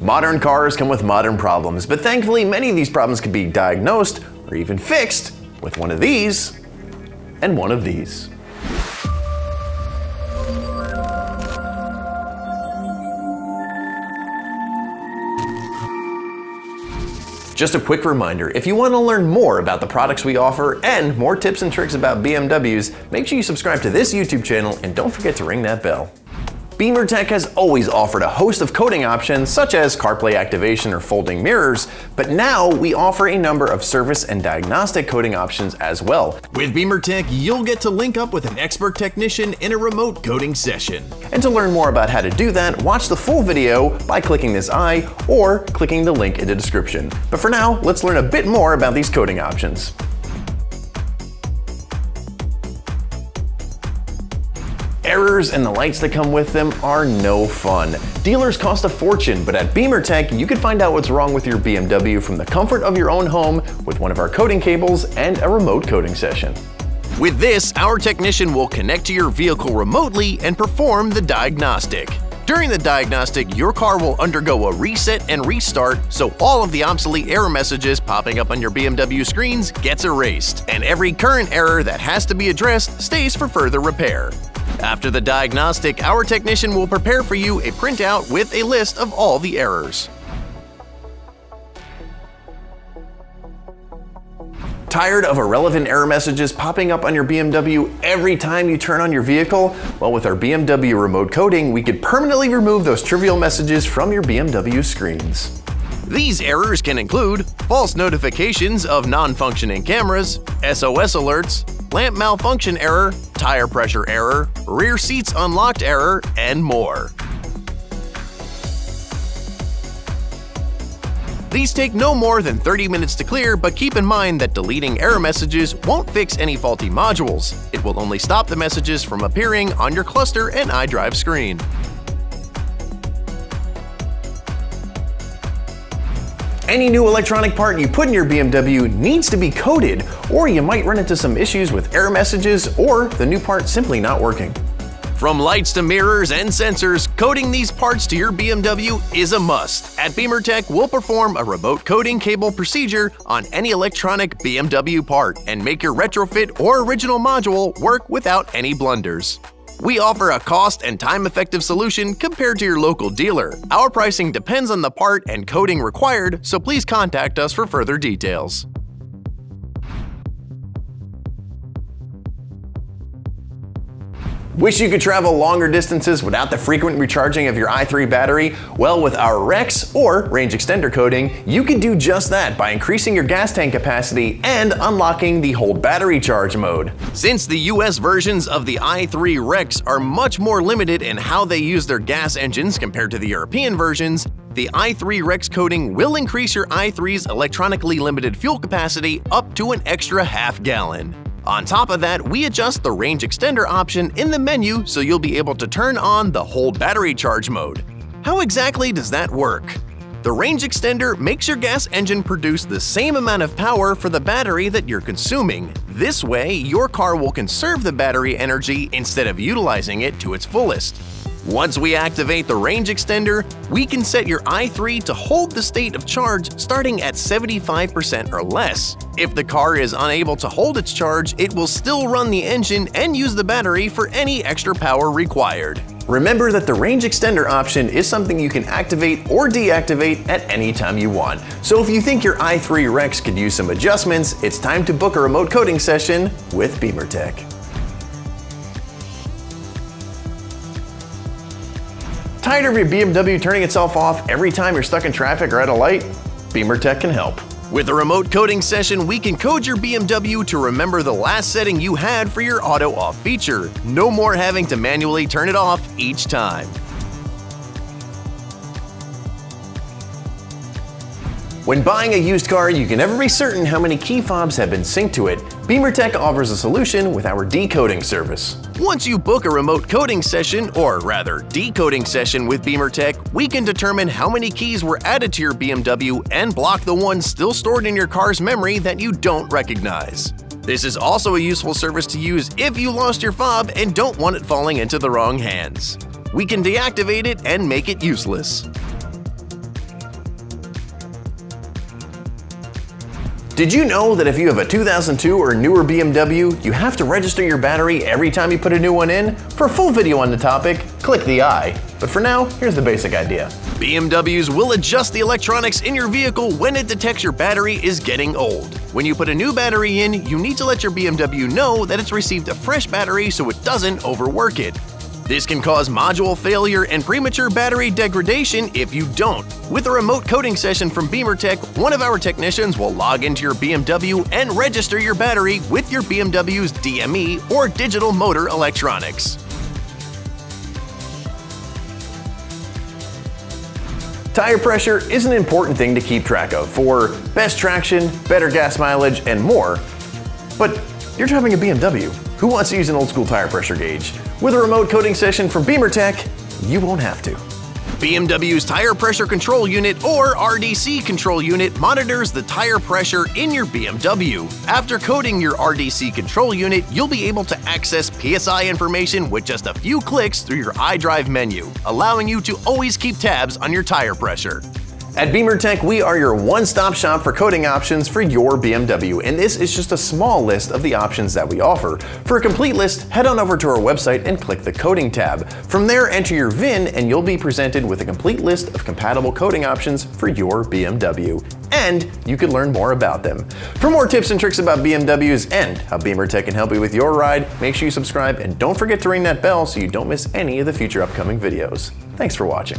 Modern cars come with modern problems, but thankfully many of these problems can be diagnosed or even fixed with one of these and one of these. Just a quick reminder, if you want to learn more about the products we offer and more tips and tricks about BMWs, make sure you subscribe to this YouTube channel and don't forget to ring that bell. BimmerTech has always offered a host of coding options such as CarPlay activation or folding mirrors, but now we offer a number of service and diagnostic coding options as well. With BimmerTech, you'll get to link up with an expert technician in a remote coding session. And to learn more about how to do that, watch the full video by clicking this eye or clicking the link in the description. But for now, let's learn a bit more about these coding options. Errors and the lights that come with them are no fun. Dealers cost a fortune, but at BimmerTech, you can find out what's wrong with your BMW from the comfort of your own home with one of our coding cables and a remote coding session. With this, our technician will connect to your vehicle remotely and perform the diagnostic. During the diagnostic, your car will undergo a reset and restart, so all of the obsolete error messages popping up on your BMW screens gets erased, and every current error that has to be addressed stays for further repair. After the diagnostic, our technician will prepare for you a printout with a list of all the errors. Tired of irrelevant error messages popping up on your BMW every time you turn on your vehicle? Well, with our BMW remote coding, we could permanently remove those trivial messages from your BMW screens. These errors can include false notifications of non-functioning cameras, SOS alerts, lamp malfunction error, tire pressure error, rear seats unlocked error, and more. These take no more than 30 minutes to clear, but keep in mind that deleting error messages won't fix any faulty modules. It will only stop the messages from appearing on your cluster and iDrive screen. Any new electronic part you put in your BMW needs to be coded, or you might run into some issues with error messages or the new part simply not working. From lights to mirrors and sensors, coding these parts to your BMW is a must. At BimmerTech, we'll perform a remote coding cable procedure on any electronic BMW part and make your retrofit or original module work without any blunders. We offer a cost and time-effective solution compared to your local dealer. Our pricing depends on the part and coding required, so please contact us for further details. Wish you could travel longer distances without the frequent recharging of your i3 battery? Well, with our REX or range extender coding, you can do just that by increasing your gas tank capacity and unlocking the hold battery charge mode. Since the US versions of the i3 REX are much more limited in how they use their gas engines compared to the European versions, the i3 REX coding will increase your i3's electronically limited fuel capacity up to an extra half gallon. On top of that, we adjust the range extender option in the menu so you'll be able to turn on the hold battery charge mode. How exactly does that work? The range extender makes your gas engine produce the same amount of power for the battery that you're consuming. This way, your car will conserve the battery energy instead of utilizing it to its fullest. Once we activate the range extender, we can set your i3 to hold the state of charge starting at 75% or less. If the car is unable to hold its charge, it will still run the engine and use the battery for any extra power required. Remember that the range extender option is something you can activate or deactivate at any time you want. So if you think your i3 Rex could use some adjustments, it's time to book a remote coding session with BimmerTech. Tired of your BMW turning itself off every time you're stuck in traffic or at a light? BimmerTech can help. With a remote coding session, we can code your BMW to remember the last setting you had for your auto off feature. No more having to manually turn it off each time. When buying a used car, you can never be certain how many key fobs have been synced to it. BimmerTech offers a solution with our decoding service. Once you book a remote coding session, or rather decoding session with BimmerTech, we can determine how many keys were added to your BMW and block the ones still stored in your car's memory that you don't recognize. This is also a useful service to use if you lost your fob and don't want it falling into the wrong hands. We can deactivate it and make it useless. Did you know that if you have a 2002 or newer BMW, you have to register your battery every time you put a new one in? For a full video on the topic, click the I. But for now, here's the basic idea. BMWs will adjust the electronics in your vehicle when it detects your battery is getting old. When you put a new battery in, you need to let your BMW know that it's received a fresh battery so it doesn't overwork it. This can cause module failure and premature battery degradation if you don't. With a remote coding session from BimmerTech, one of our technicians will log into your BMW and register your battery with your BMW's DME or digital motor electronics. Tire pressure is an important thing to keep track of for best traction, better gas mileage, and more. But you're driving a BMW. Who wants to use an old school tire pressure gauge? With a remote coding session from BimmerTech, you won't have to. BMW's Tire Pressure Control Unit or RDC Control Unit monitors the tire pressure in your BMW. After coding your RDC Control Unit, you'll be able to access PSI information with just a few clicks through your iDrive menu, allowing you to always keep tabs on your tire pressure. At BimmerTech, we are your one-stop shop for coding options for your BMW, and this is just a small list of the options that we offer. For a complete list, head on over to our website and click the coding tab. From there, enter your VIN and you'll be presented with a complete list of compatible coding options for your BMW. And you can learn more about them. For more tips and tricks about BMWs and how BimmerTech can help you with your ride, make sure you subscribe and don't forget to ring that bell so you don't miss any of the future upcoming videos. Thanks for watching.